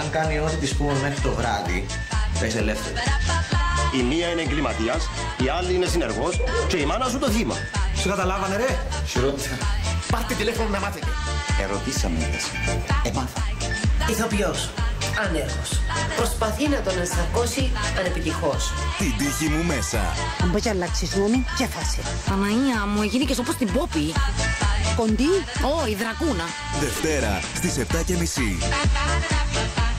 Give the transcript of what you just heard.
Αν κάνει ό,τι της πούμε μέχρι το βράδυ, θα είσαι ελεύθερη. Η μία είναι εγκληματίας, η άλλη είναι συνεργός και η μάνα σου το θύμα. Σε καταλάβανε, ρε; Χειρότερα. Πάρτε τηλέφωνο να μάθετε. Ερωτήσαμε τα Εμάθα. Ηθοποιός. Άνεργος. Προσπαθεί να τον ενσαρκώσει ανεπιτυχώς. Την τύχη μου μέσα. Αν μπορεί να αλλάξεις γνώμη, και φάση; Παναγία μου, και όπω την Πόπη. Κοντή. Ω, η δρακούνα. Δευτέρα στις 7.30.